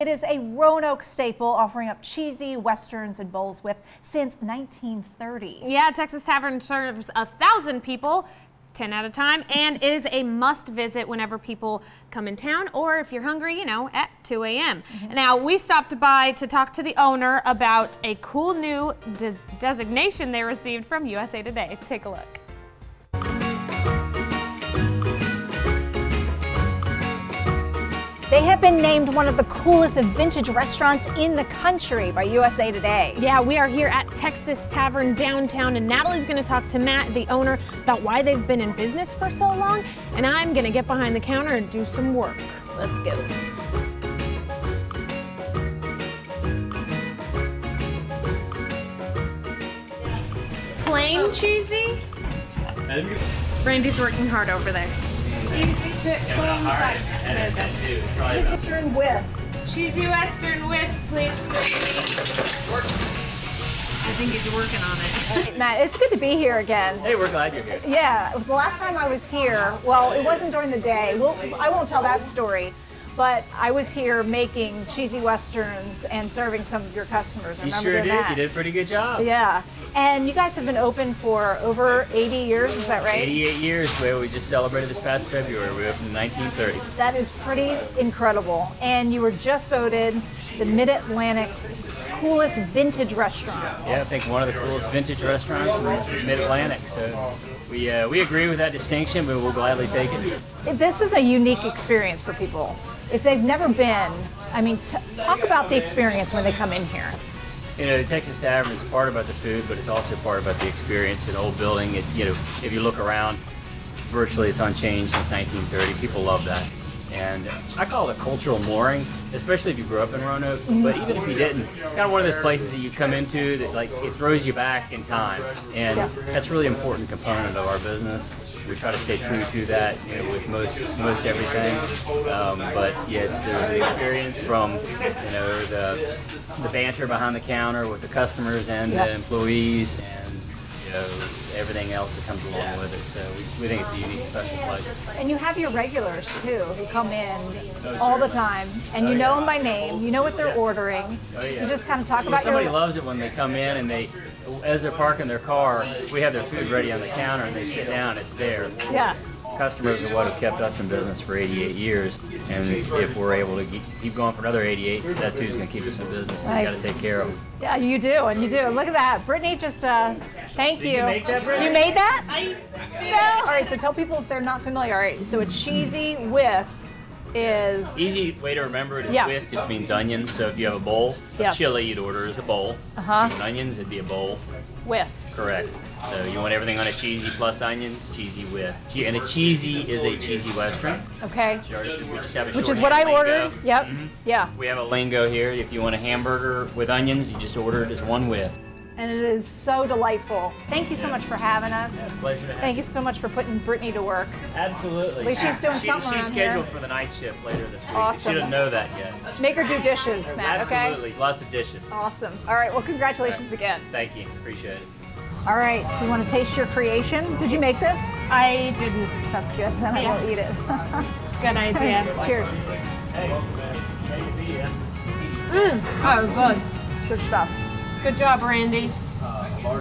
It is a Roanoke staple, offering up cheesy westerns and bowls with since 1930. Yeah, Texas Tavern serves a thousand people. 10 at a time, and it is a must visit whenever people come in town or if you're hungry, you know, at 2 a.m. Mm -hmm. Now, we stopped by to talk to the owner about a cool new des designation they received from USA Today. Take a look. They have been named one of the coolest vintage restaurants in the country by USA Today. Yeah, we are here at Texas Tavern downtown, and Natalie's going to talk to Matt, the owner, about why they've been in business for so long, and I'm going to get behind the counter and do some work. Let's go. Plain cheesy? Randy's working hard over there. Western with. Cheesy Western with, please. I think he's working on it. Matt, it's good to be here again. Hey, we're glad you're here. Yeah, the last time I was here, well, it wasn't during the day. Well, I won't tell that story. But I was here making cheesy westerns and serving some of your customers. Remember You sure did. That. You did a pretty good job. Yeah. And you guys have been open for over 80 years, is that right? 88 years. Where we just celebrated this past February. We opened in 1930. That is pretty incredible. And you were just voted the Mid-Atlantic's coolest vintage restaurant. Yeah, I think one of the coolest vintage restaurants in the Mid-Atlantic. So we, uh, we agree with that distinction, but we'll gladly take it. This is a unique experience for people. If they've never been, I mean, talk about the experience when they come in here you know, the Texas Tavern is part about the food, but it's also part about the experience. An old building, it, you know, if you look around, virtually it's unchanged since 1930. People love that. And I call it a cultural mooring, especially if you grew up in Roanoke. Mm -hmm. But even if you didn't, it's kind of one of those places that you come into that like it throws you back in time, and that's really important component of our business. We try to stay true to that, you know, with most most everything. Um, but yeah, it's the, the experience from you know the the banter behind the counter with the customers and the employees know, everything else that comes along with it. So we, we think it's a unique, special place. And you have your regulars too, who come in oh, all the time, and oh, you know yeah. them by name. You know what they're yeah. ordering. Oh, yeah. You just kind of talk well, about. Somebody your... loves it when they come in and they, as they're parking their car, we have their food ready on the counter, and they sit down. It's there. Yeah customers are what have kept us in business for 88 years. And if we're able to keep going for another 88, that's who's going to keep us in business. So nice. you got to take care of them. Yeah, you do, and you do. Look at that. Brittany just, uh, thank Did you. You, make that, Brittany? you made that? I did. All right, so tell people if they're not familiar. All right, so a cheesy with is easy way to remember it is yeah. with just means onions. So if you have a bowl of yeah. chili, you'd order as a bowl. Uh huh. And onions, it'd be a bowl. With. Correct. So you want everything on a cheesy plus onions, cheesy with. And a cheesy is a cheesy western. Okay. Which is what I lingo. ordered. Yep. Mm -hmm. Yeah. We have a lingo here. If you want a hamburger with onions, you just order it as one with. And it is so delightful. Thank you so much for having us. Yeah, pleasure to have Thank you so much for putting Brittany to work. Absolutely. At least she's doing she, something She's scheduled here. for the night shift later this week. Awesome. She didn't know that yet. Make her do dishes, Matt, Absolutely. okay? Absolutely. Lots of dishes. Awesome. All right. Well, congratulations right. again. Thank you. Appreciate it. All right, so you want to taste your creation? Did you make this? I didn't. That's good. Then yeah. I will eat it. good idea. Cheers. Mmm. Oh, good. Good stuff. Good job, Randy. Uh,